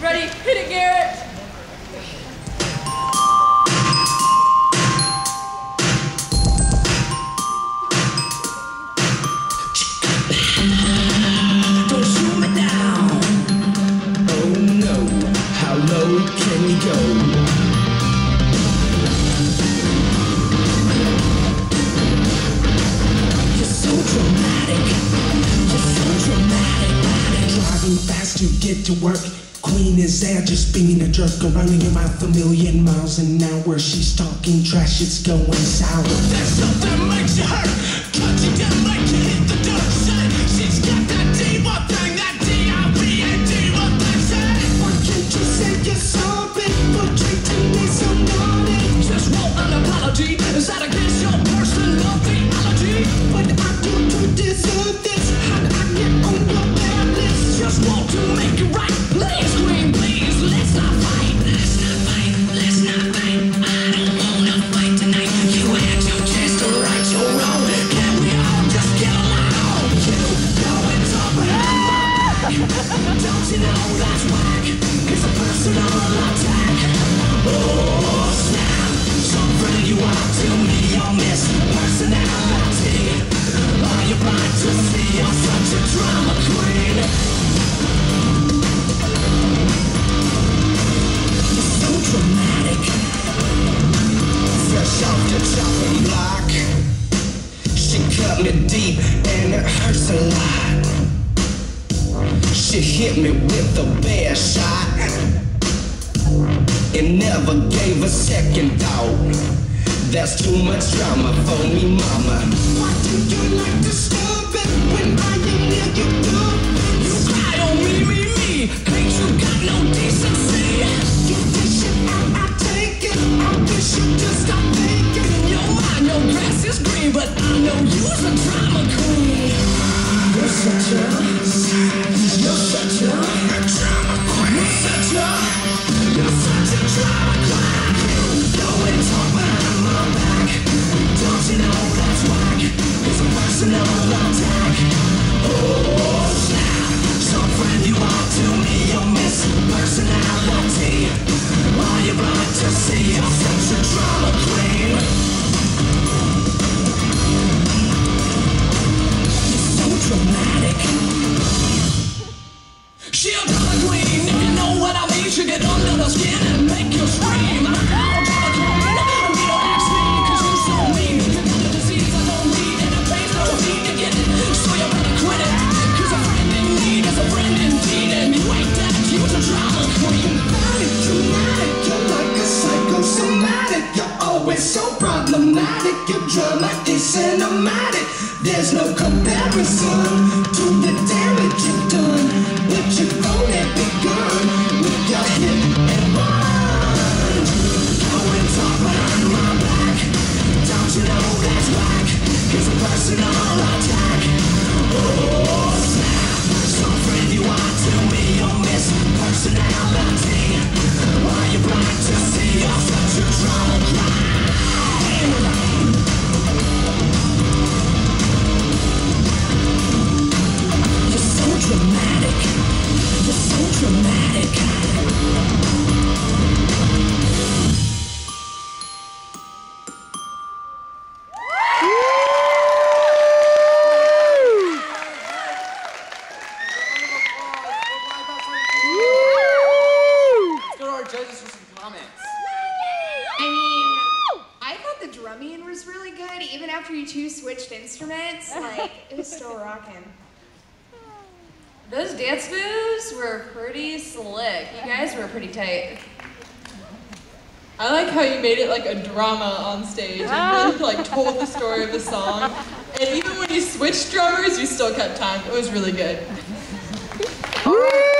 Ready? Hit it, Garrett. Don't shoot me down. Oh no, how low can you go? You're so dramatic. You're so dramatic. Driving fast to get to work. Queen is there just being a jerk. Running your mouth a million miles an hour. She's talking trash, it's going sour. There's something makes you hurt. You know that's. Oh snap! You are to me, your miss personality. Are you blind to see you're such a drama queen? You're so dramatic. Fresh off the chopping block. She cut me deep and it hurts a lot. She hit me with a bad shot. and never gave a second thought. That's too much drama for me, mama. Why do you like disturbing when I am near you? Your drama is cinematic. There's no comparison to the two switched instruments. Like, it was still rocking. Those dance moves were pretty slick. You guys were pretty tight. I like how you made it like a drama on stage and really ah. like told the story of the song. And even when you switched drummers, you still kept time. It was really good. All right,